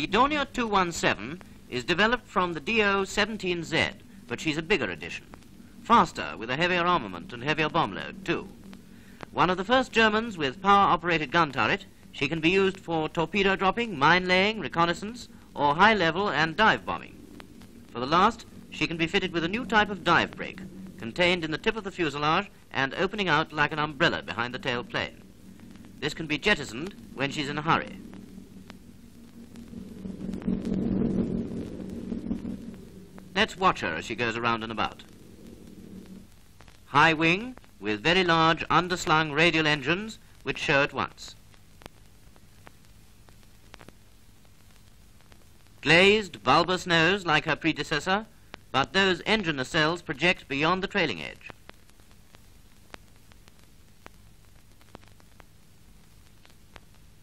The Dornier 217 is developed from the DO-17Z, but she's a bigger edition. Faster, with a heavier armament and heavier bomb load, too. One of the first Germans with power-operated gun turret, she can be used for torpedo dropping, mine laying, reconnaissance, or high-level and dive bombing. For the last, she can be fitted with a new type of dive brake, contained in the tip of the fuselage and opening out like an umbrella behind the tail plane. This can be jettisoned when she's in a hurry. Let's watch her as she goes around and about. High wing with very large underslung radial engines which show at once. Glazed, bulbous nose like her predecessor, but those engine nacelles project beyond the trailing edge.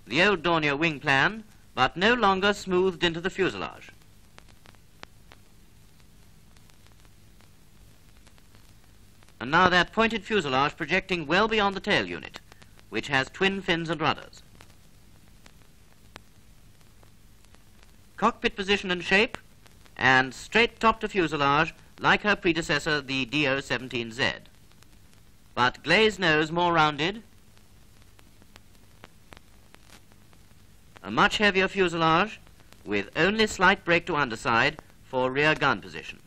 The old Dornier wing plan, but no longer smoothed into the fuselage. And now that pointed fuselage projecting well beyond the tail unit, which has twin fins and rudders. Cockpit position and shape, and straight top to fuselage like her predecessor, the DO-17Z. But glazed nose more rounded, a much heavier fuselage with only slight break to underside for rear gun position.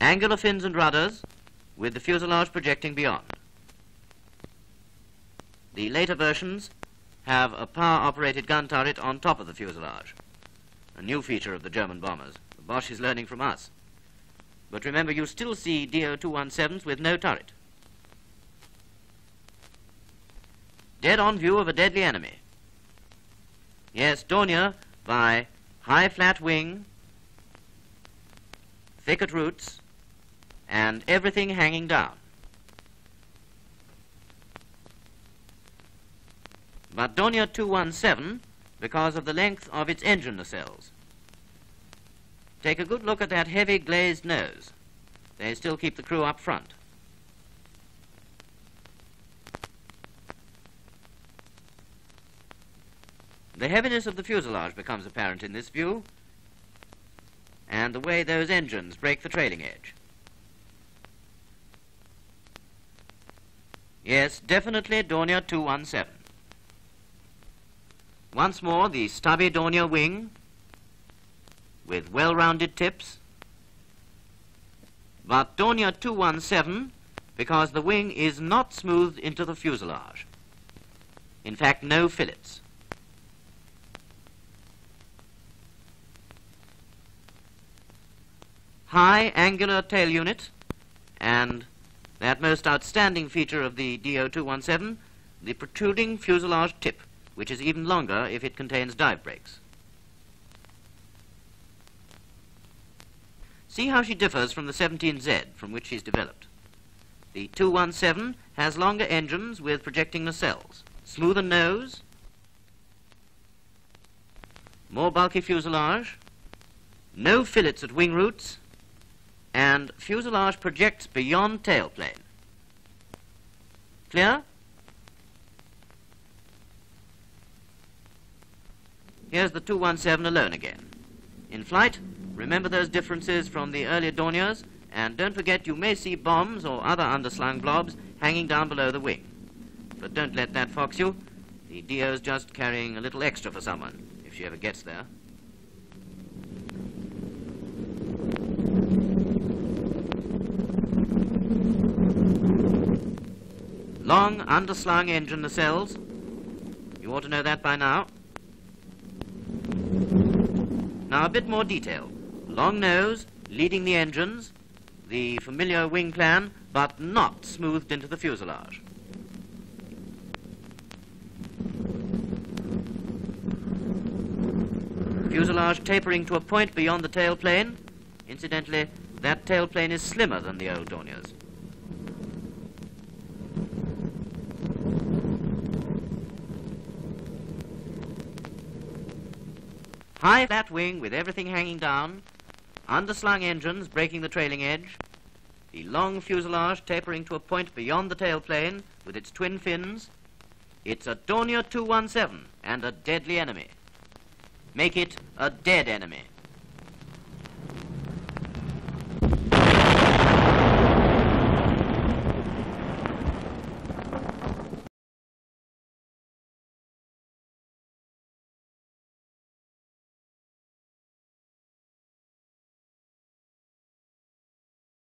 Angular fins and rudders with the fuselage projecting beyond. The later versions have a power-operated gun turret on top of the fuselage, a new feature of the German bombers. The Boche is learning from us. But remember, you still see DO-217s with no turret. Dead on view of a deadly enemy. Yes, Dornier by high flat wing, thicket roots, and everything hanging down. But Dornier 217 because of the length of its engine nacelles. Take a good look at that heavy glazed nose. They still keep the crew up front. The heaviness of the fuselage becomes apparent in this view, and the way those engines break the trailing edge. Yes, definitely Dornier 217. Once more, the stubby Dornier wing with well-rounded tips. But Dornier 217 because the wing is not smoothed into the fuselage. In fact, no fillets. High angular tail unit and that most outstanding feature of the DO-217, the protruding fuselage tip, which is even longer if it contains dive brakes. See how she differs from the 17Z from which she's developed. The 217 has longer engines with projecting nacelles, smoother nose, more bulky fuselage, no fillets at wing roots, and fuselage projects beyond tailplane. Clear? Here's the 217 alone again. In flight, remember those differences from the earlier Dorniers, and don't forget you may see bombs or other underslung blobs hanging down below the wing. But don't let that fox you. The DO's just carrying a little extra for someone, if she ever gets there. Long, underslung engine nacelles. You ought to know that by now. Now a bit more detail. Long nose, leading the engines, the familiar wing plan, but not smoothed into the fuselage. Fuselage tapering to a point beyond the tailplane. Incidentally, that tailplane is slimmer than the old Dorniers. High flat wing with everything hanging down, underslung engines breaking the trailing edge, the long fuselage tapering to a point beyond the tailplane with its twin fins. It's a Dornier 217 and a deadly enemy. Make it a dead enemy.